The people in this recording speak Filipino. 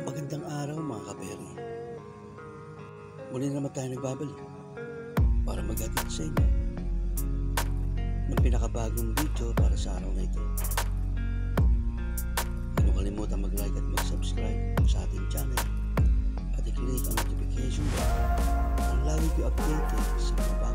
Magandang araw mga kaperi. Muli na naman tayo nagbabalik para maghatid sa inyo ng pinakabagong video para sa araw na ito. Huwag kalimutan mag-like at mag-subscribe sa ating channel at i-click ang notification bell para lagi kayo updated sa mga